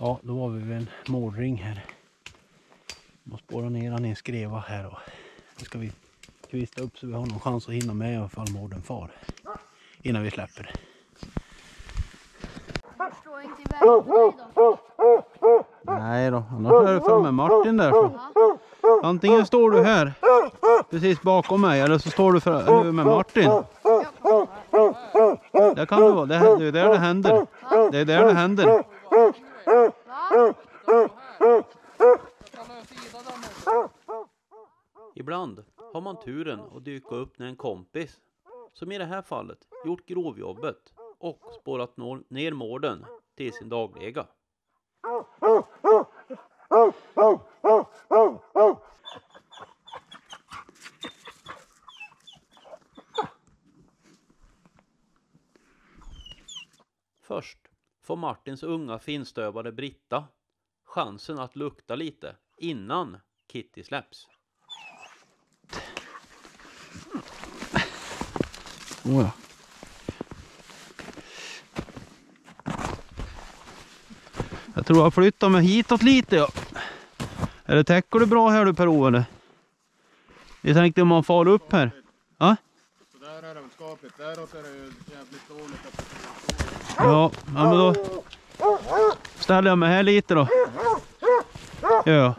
Ja, då var vi vid en målring här. Måste spåra ner han i en skreva här och nu ska vi kvista upp så vi har någon chans att hinna med ifall morden far. Innan vi släpper. Förstår inte iväg då. Nej då, annars är du framme Martin där så. Antingen står du här precis bakom mig eller så står du för, med Martin. Där kan du vara, det är det är där det händer. Det är där det händer. Ibland har man turen att dyka upp när en kompis, som i det här fallet, gjort grovjobbet och spårat ner mården till sin dagliga. Först får Martins unga finstövade Britta chansen att lukta lite innan Kitty släpps. Oh, ja. Jag tror jag flyttar mig hitåt lite ja. Eller täcker du bra här du Per-Ove eller? Jag tänkte om man far upp här. Ja? Sådär är det väl skapligt. Däråt är det ju jävligt dåligt att Ja, ja men då ställer jag mig här lite då. Ja.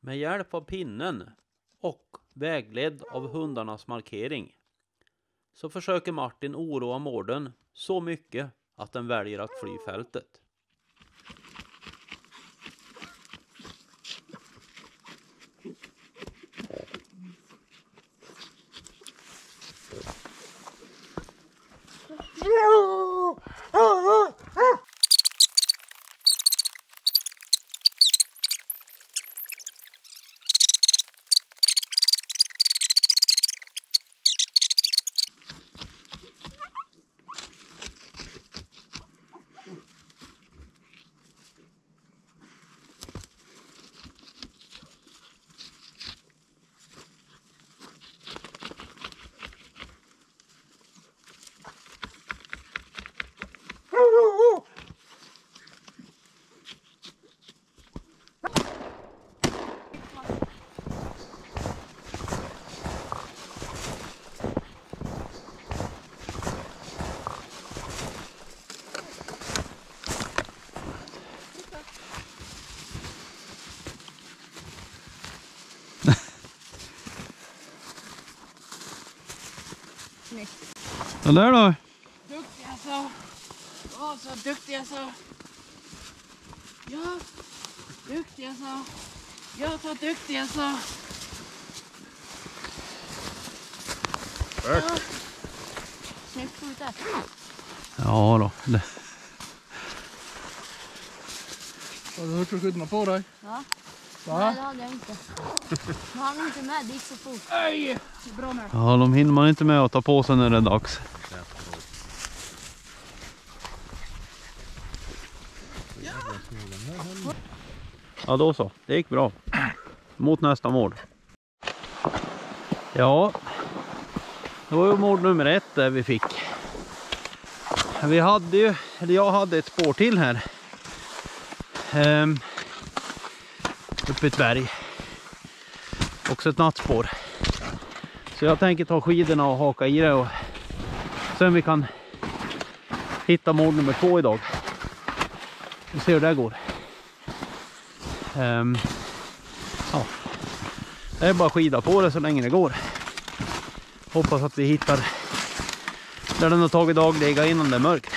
Med hjälp av pinnen och vägledd av hundarnas markering så försöker Martin oroa mården så mycket att den väljer att fly fältet. Den där då? Duktig alltså. Åh, så duktig alltså. Ja, duktig alltså. Ja, så duktig alltså. Ja. Snyggt skjutet. Ja då. Det. Har du hört hur skyddarna på dig? Ja. Va? Nej, det hade jag inte. Men han är inte med, det gick så fort. Är bra med. Ja, de hinner man inte med att ta på sig när det är dags. Ja, då så. Det gick bra. Mot nästa mål. Ja, det var ju mål nummer ett där vi fick. Vi hade ju, eller jag hade ett spår till här. Ehm, upp i ett berg. Också ett nattspår. Så jag tänker ta skidorna och haka i det och sen vi kan hitta mål nummer två idag. Vi ser hur det går. Um, ja. Det är bara att skida på det så länge det går. Hoppas att vi hittar där den har tagit dagliga innan det är mörkt.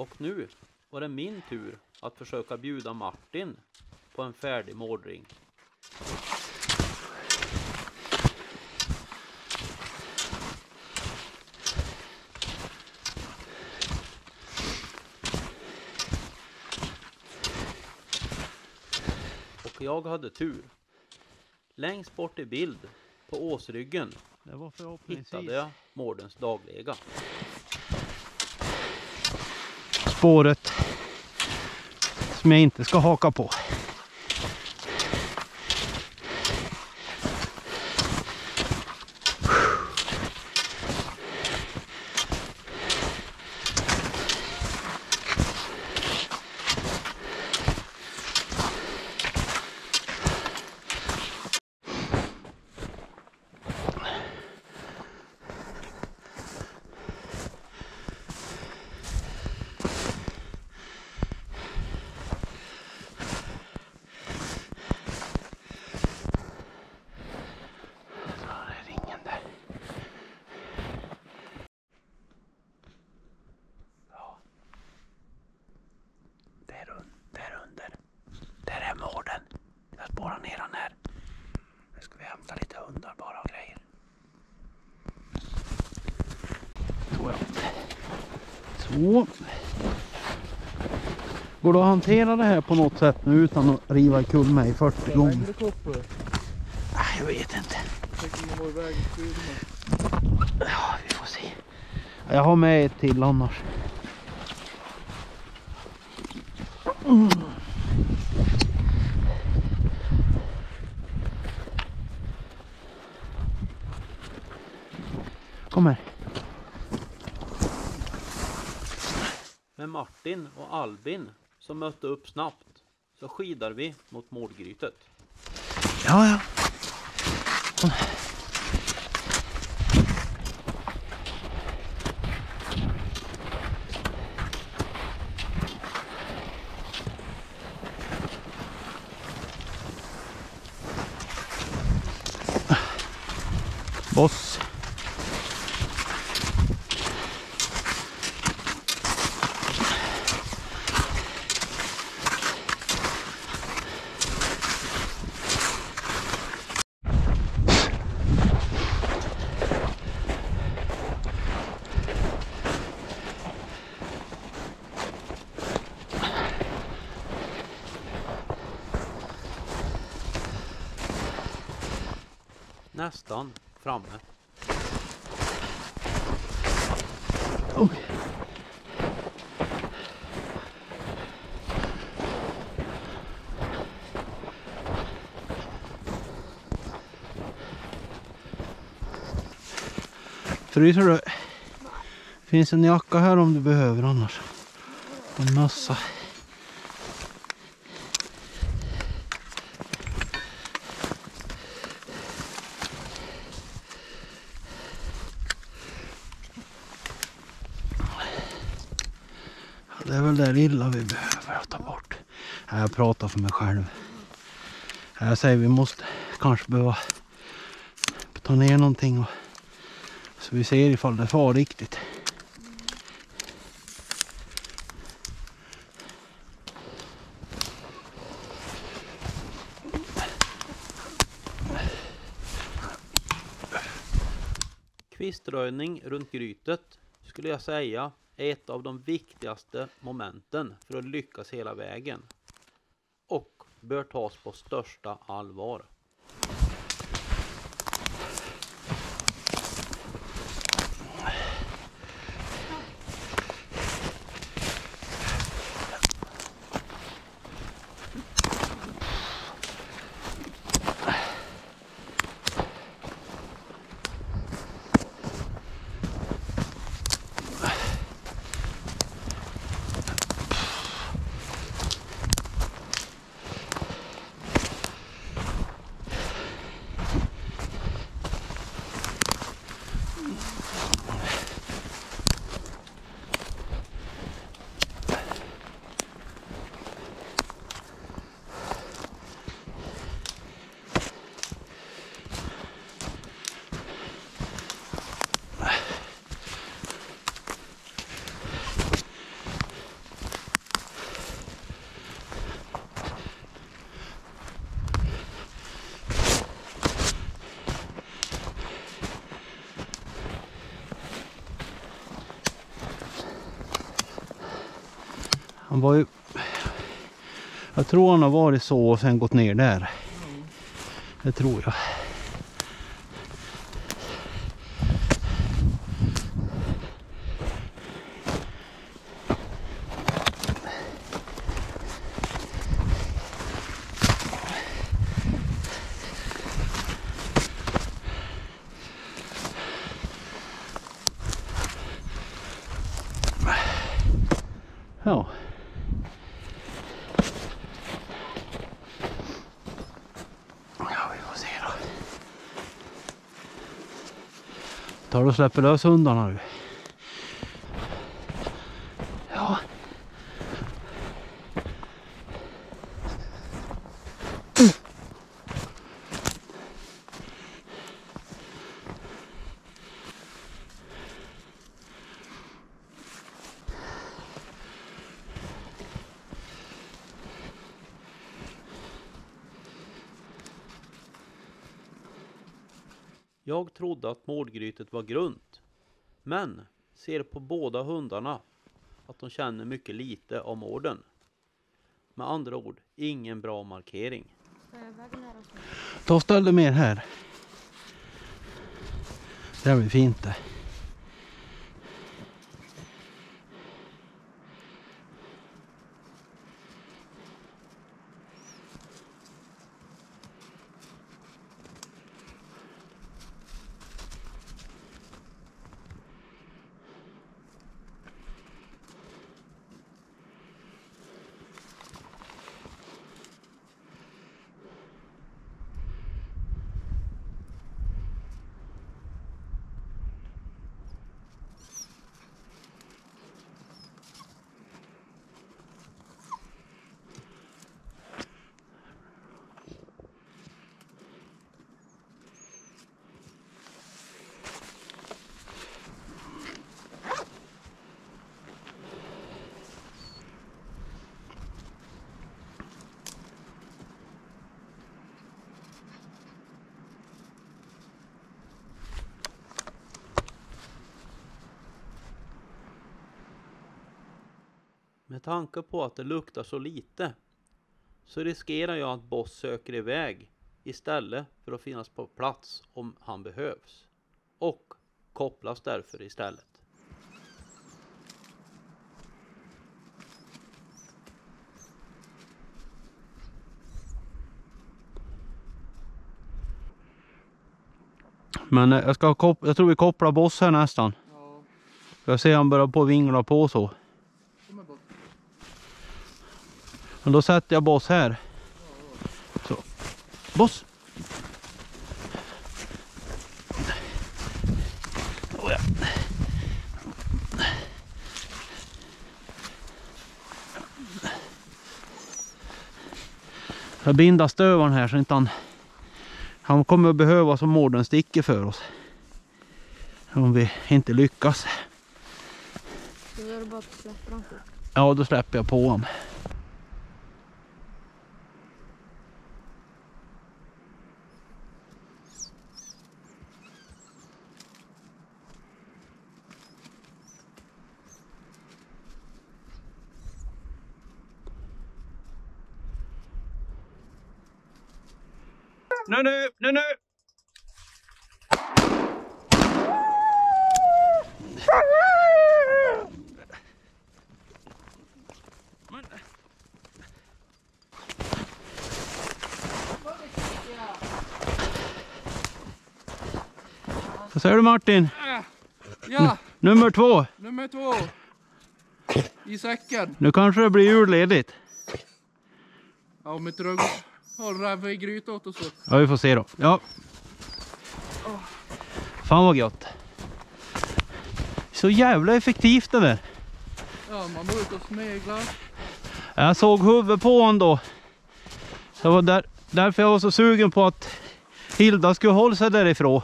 Och nu var det min tur att försöka bjuda Martin på en färdig målring. Och jag hade tur. Längst bort i bild på åsryggen hittade jag mårdens dagliga spåret som jag inte ska haka på. Där är ringen där. Ja. Där, un- där under. Där är mården. Jag spårar ner den här. Nu ska vi hämta lite hundar bara och grejer. Så ja. Så. Går det att hantera det här på något sätt nu utan att riva kul mig 40 gånger? Nej, Jag vet inte. Ja, vi får se. Jag har med ett till annars. Kom här. Martin och Albin som mötte upp snabbt så skidar vi mot målgrytet. Ja, ja. Boss. Nästan framme. Oh. Fryser du? Finns en jacka här om du behöver annars. Och en mössa. Det är väl det lilla vi behöver ta bort. Jag pratar för mig själv. Jag säger vi måste kanske behöva ta ner någonting och, så vi ser ifall det far riktigt. Kviströjning runt grytet skulle jag säga är ett av de viktigaste momenten för att lyckas hela vägen. Och bör tas på största allvar. Han var ju... Jag tror han har varit så och sen gått ner där. Det tror jag. Ja, vi får se då. Tar du och släpper lös hundarna nu. Jag trodde att mårdgrytet var grunt. Men ser på båda hundarna att de känner mycket lite av mården. Med andra ord, ingen bra markering. Ta och ställ dig mer här. Det här blir fint det. Med tanke på att det luktar så lite så riskerar jag att Boss söker iväg istället för att finnas på plats om han behövs. Och kopplas därför istället. Men eh, jag, ska jag tror vi kopplar boss här nästan. Ja, Jag ser han börjar på vingla på så. kommer bort. Men då sätter jag boss här. Så. Boss! Oh, ja. Jag binder stövaren här så inte han... Han kommer att behöva som morden sticker för oss. Om vi inte lyckas. Då är det bara att släppa dem. Ja, då släpper jag på honom. Nu, nu, nu, nu! Vad säger du Martin? Ja, Nummer två. nummer två. I säcken. Nu kanske det blir julledigt. Ja, om inte du har räv i gryta åt oss så. Ja, vi får se då. Ja. Fan vad gott. Så jävla effektivt det där. Ja, man var ute och sneglar. Jag såg huvudet på honom då. Det var där, därför jag var så sugen på att Hilda skulle hålla sig därifrån.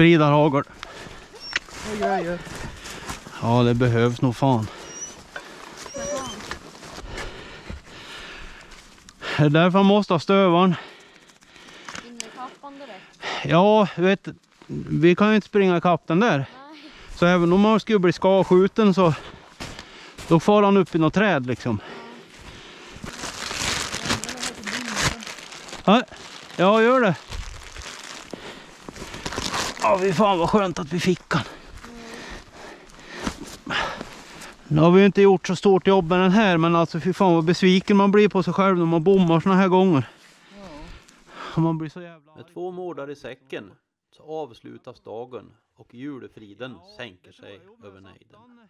Spridarhagel. Ja, det behövs nog fan. Det är därför man måste ha stövaren. Ja, du vet, vi kan ju inte springa ikapp den där. Nej. Så även om man skulle bli skadskjuten så då får han upp i något träd liksom. Ja, ja gör det. Ja, vi fan vad skönt att vi fick han. Nu har vi inte gjort så stort jobb med den här men alltså fy fan vad besviken man blir på sig själv när man bommar såna här gånger. Man blir så jävla Med två mårdar i säcken så avslutas dagen och julefriden sänker sig över nejden.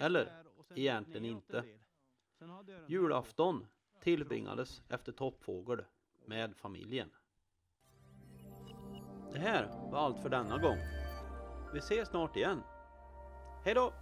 Eller, egentligen inte. Julafton tillbringades efter toppfågel med familjen. Det här var allt för denna gång. Vi ses snart igen. Hej då!